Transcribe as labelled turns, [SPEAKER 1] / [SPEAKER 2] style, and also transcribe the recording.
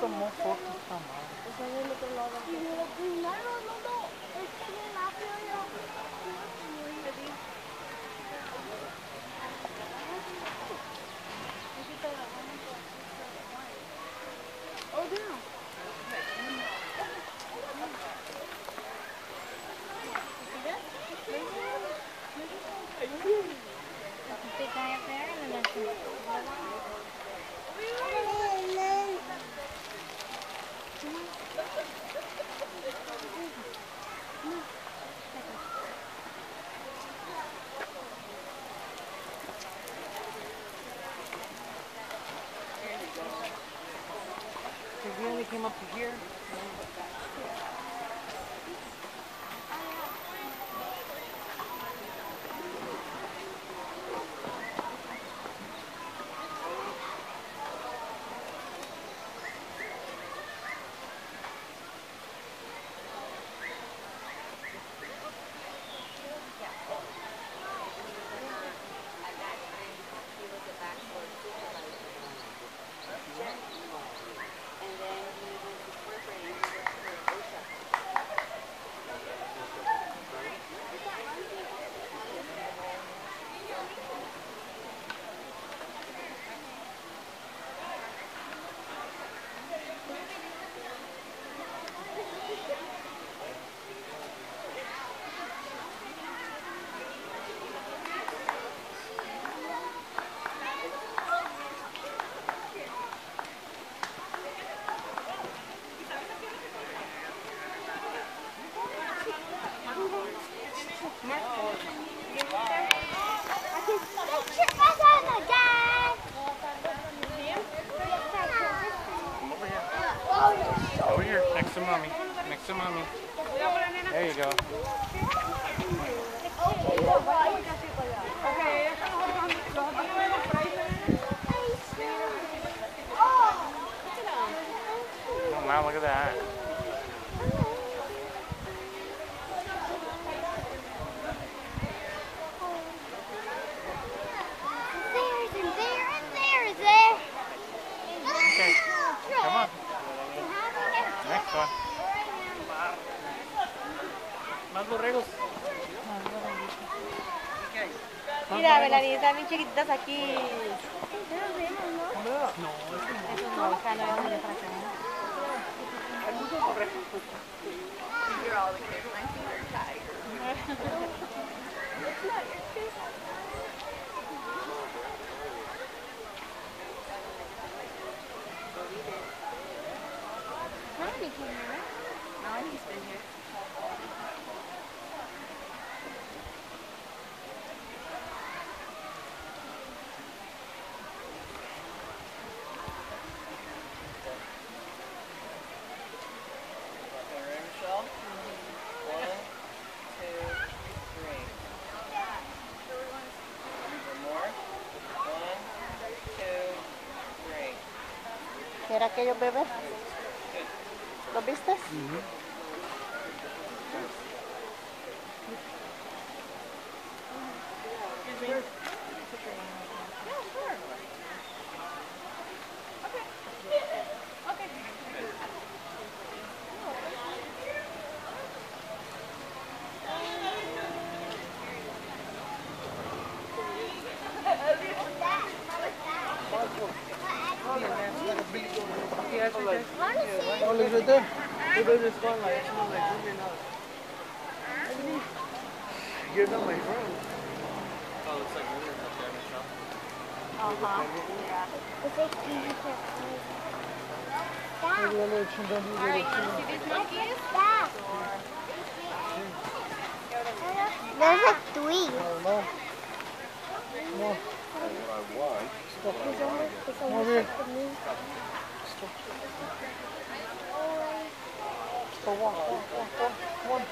[SPEAKER 1] tomó foto esta madre.
[SPEAKER 2] Está en el otro lado. Y me lo cuidaron, no, no. Es que bien rápido yo. Oh, no. Big guy up there and then there's
[SPEAKER 1] up to here. Next to mommy. Next to mommy. There you go. ¿Más borregos?
[SPEAKER 3] Mira, velanita, están bien chiquititas aquí.
[SPEAKER 1] No,
[SPEAKER 3] No, he's been here. era aquellos bebés. ¿Los viste?
[SPEAKER 1] Look right there. Look at this one, like, it's not like out. You're not my friend. Oh, looks like moving up there, Michelle.
[SPEAKER 3] Ajá.
[SPEAKER 1] Maybe a little chingón, you
[SPEAKER 3] Alright, you wanna see these monkeys?
[SPEAKER 2] There's like three.
[SPEAKER 1] Know. Come over here. On.
[SPEAKER 3] Come on, come on.